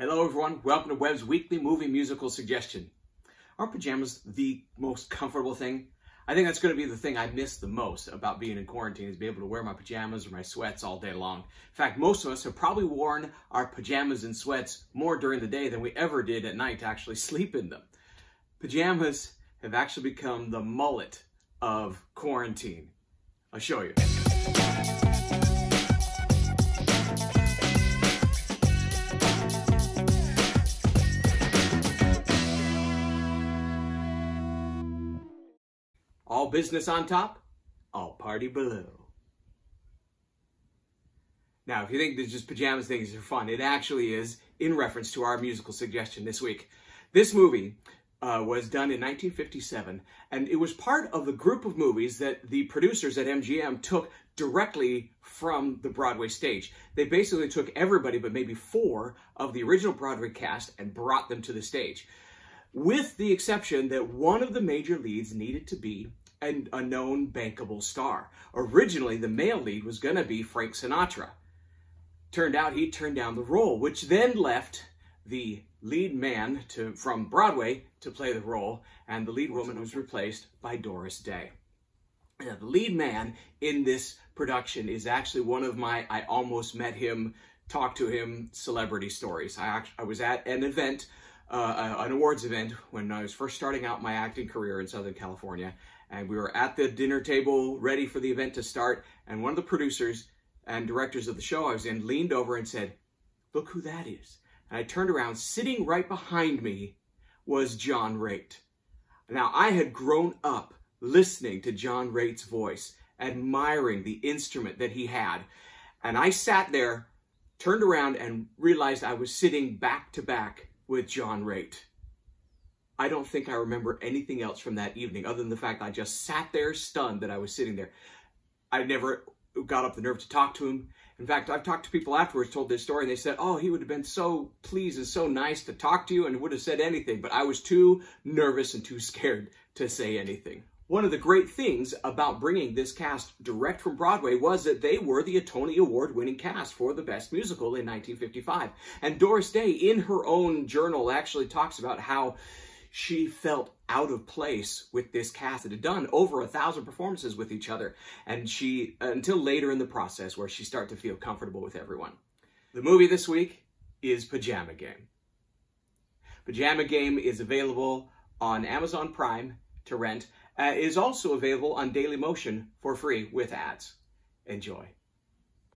Hello everyone, welcome to Webb's weekly movie musical suggestion. Are pajamas the most comfortable thing? I think that's going to be the thing I miss the most about being in quarantine is be able to wear my pajamas or my sweats all day long. In fact, most of us have probably worn our pajamas and sweats more during the day than we ever did at night to actually sleep in them. Pajamas have actually become the mullet of quarantine. I'll show you. All business on top, all party below. Now, if you think that just pajamas things are fun, it actually is in reference to our musical suggestion this week. This movie uh, was done in 1957, and it was part of the group of movies that the producers at MGM took directly from the Broadway stage. They basically took everybody but maybe four of the original Broadway cast and brought them to the stage with the exception that one of the major leads needed to be an, a known bankable star. Originally, the male lead was going to be Frank Sinatra. Turned out he turned down the role, which then left the lead man to, from Broadway to play the role, and the lead woman was replaced by Doris Day. Now, the lead man in this production is actually one of my I almost met him, talked to him celebrity stories. I, I was at an event uh, an awards event when I was first starting out my acting career in Southern California. And we were at the dinner table ready for the event to start. And one of the producers and directors of the show I was in leaned over and said, Look who that is. And I turned around, sitting right behind me was John Raitt. Now, I had grown up listening to John Raitt's voice, admiring the instrument that he had. And I sat there, turned around, and realized I was sitting back to back with John Raitt. I don't think I remember anything else from that evening other than the fact I just sat there stunned that I was sitting there. I never got up the nerve to talk to him. In fact, I've talked to people afterwards, told this story, and they said, oh, he would have been so pleased and so nice to talk to you and would have said anything, but I was too nervous and too scared to say anything. One of the great things about bringing this cast direct from Broadway was that they were the Tony Award winning cast for the best musical in 1955. And Doris Day, in her own journal, actually talks about how she felt out of place with this cast that had done over a thousand performances with each other. And she, until later in the process, where she started to feel comfortable with everyone. The movie this week is Pajama Game. Pajama Game is available on Amazon Prime to rent uh, is also available on Daily Motion for free with ads. Enjoy.